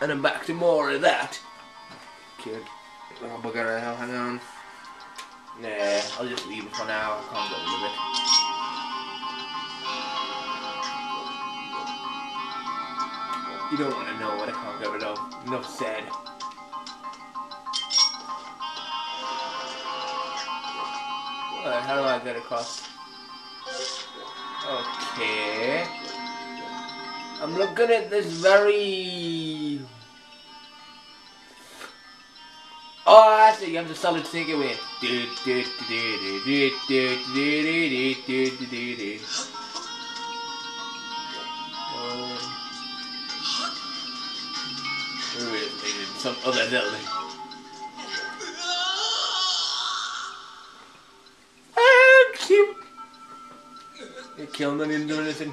And I'm back to more of that. Cute. Little bugger now, hang on. Nah, I'll just leave it for now. I can't get rid of it. You don't want to know what I can't get rid of. Enough said. Alright, how do I get across? Okay. I'm looking at this very... Oh, I see. You have to solid sync it with. Um, some other little thing. Ah, cute. You killed me, didn't do anything.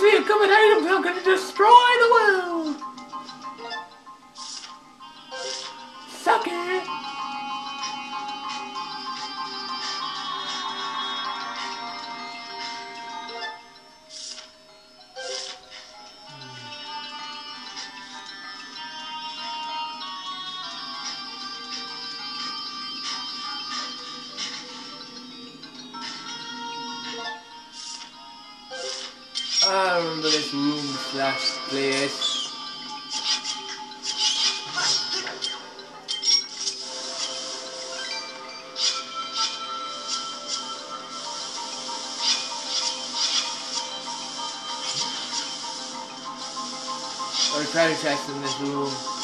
Welcome! Since we have come at items, I'm gonna destroy the world! Slash place. Or chest in this room.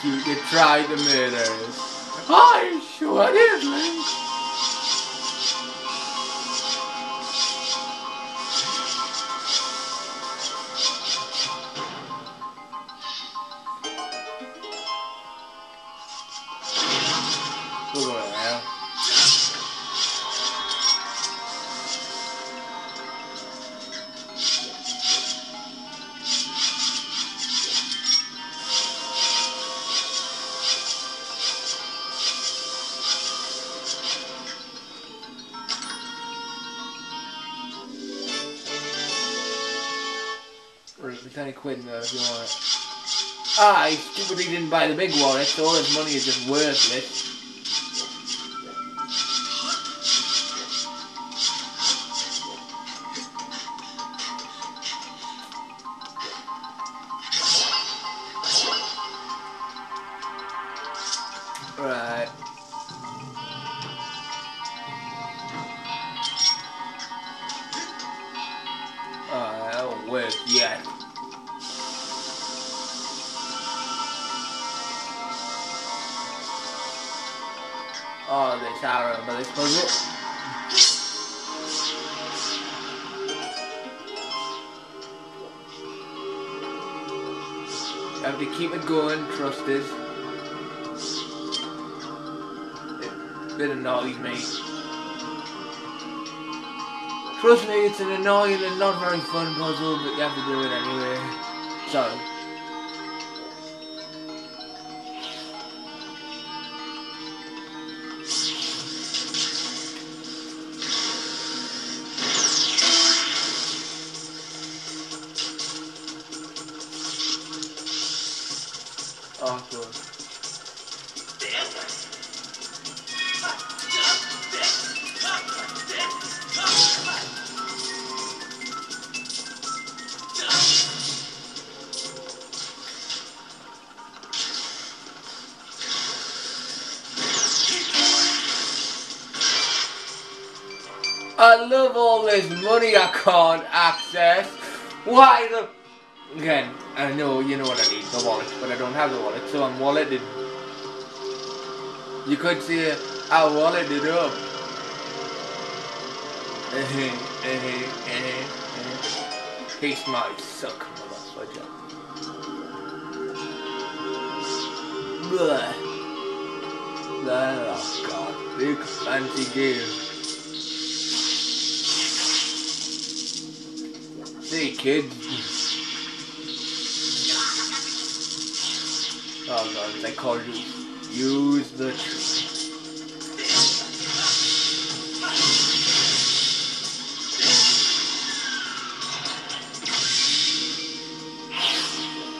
Cute. You tried to murder us. I sure did, Link. quid though if you want it. Ah, he stupidly didn't buy the big wallet, so all his money is just worthless. Right. Alright, that'll work, yeah. Arrow, but this puzzle. You have to keep it going, trust it. It bit annoys me. Trust me, it's an annoying and not very fun puzzle, but you have to do it anyway. So. All this money I can't access. Why the... Again, I know, you know what I need, the wallet, but I don't have the wallet, so I'm walleted. You could see I walleted up. Uh-huh, uh-huh, uh-huh. Taste my suck, motherfucker. Blah. Oh god, big fancy game. Hey, kid. Oh god, they call you. Use the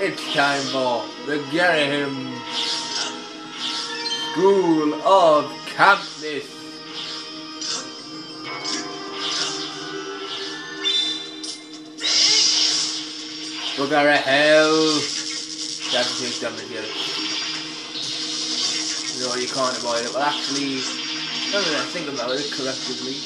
It's time for the Garaham School of Campness. We're gonna hell. That's take damage here. No, you can't avoid it. Well, actually, that think about it collectively,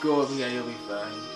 go over here, you'll be fine.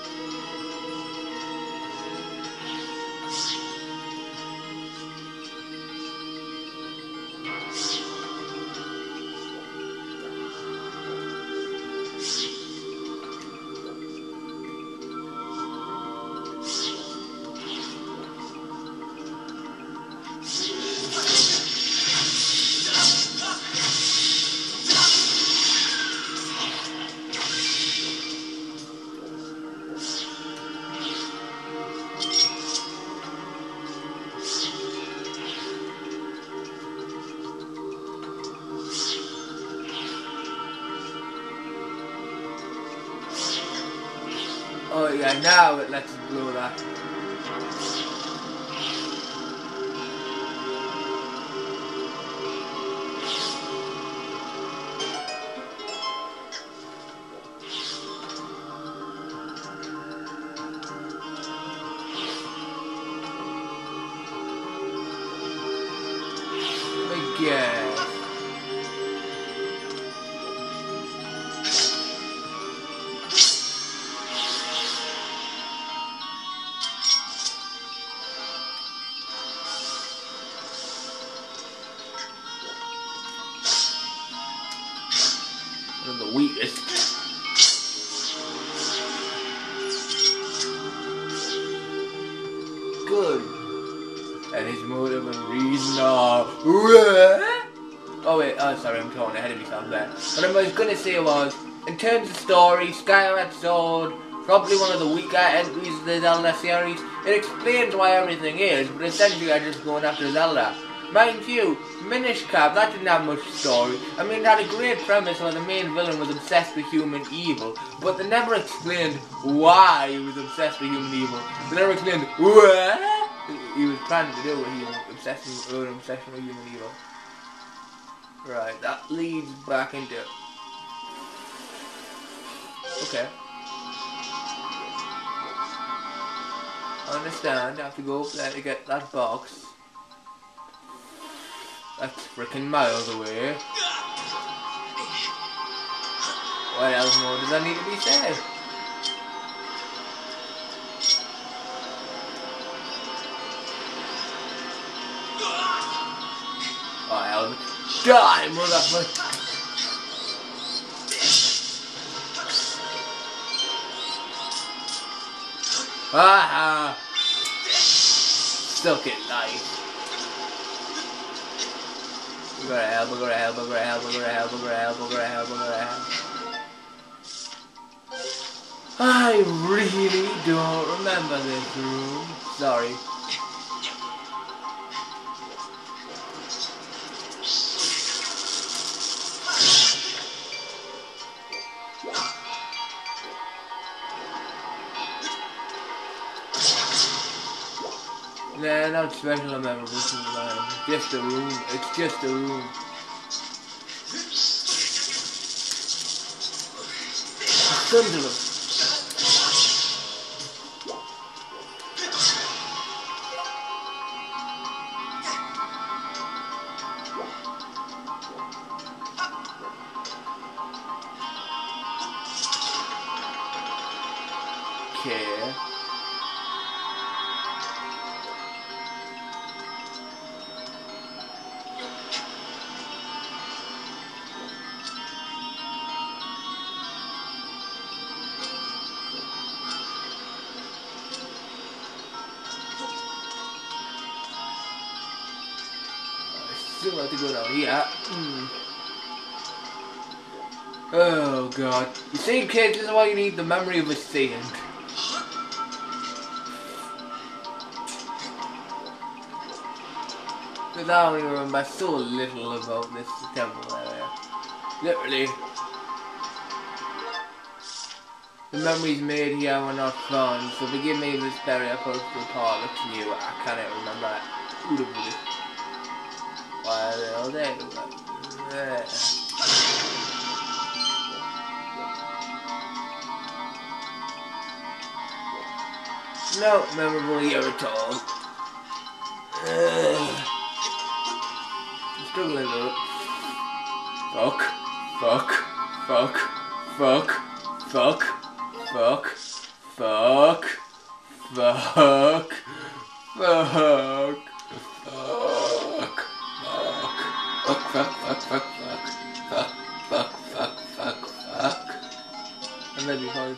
Yeah, now lets blow that. The weakest. Good. And his motive and reason are. Oh wait, oh sorry, I'm talking ahead of myself there. What I was gonna say was, in terms of story, Skyward Sword, probably one of the weaker entries of the Zelda series. It explains why everything is, but essentially I'm just going after Zelda. Mind you, Minish Cap, that didn't have much story. I mean, it had a great premise where the main villain was obsessed with human evil, but they never explained why he was obsessed with human evil. They never explained what he was planning to do when he was obsessed with, obsession with human evil. Right, that leads back into... Okay. I understand, I have to go up there to get that box. That's freaking miles away. What else more does that need to be said? Oh, hell. Die, motherfucker! Ah! Suck it, nice. I really don't remember this room. Sorry. I know it's special I'm this is It's just a room. It's just a room. Come them. Okay. Still have to go down here. Mm. Oh god. You see kids, this is why you need the memory of a saint. Because I only remember so little about this temple area. Literally. The memories made here were not fun, so forgive me if this very postal part looks new. I cannot remember who Why the do that? No memorable here at all. Uh, I'm struggling though. Fuck. Fuck. Fuck. Fuck. Fuck. Fuck. Fuck. Fuck. Fuck. Fuck, fuck, fuck, fuck, fuck, fuck, fuck, fuck, fuck. And then you hard.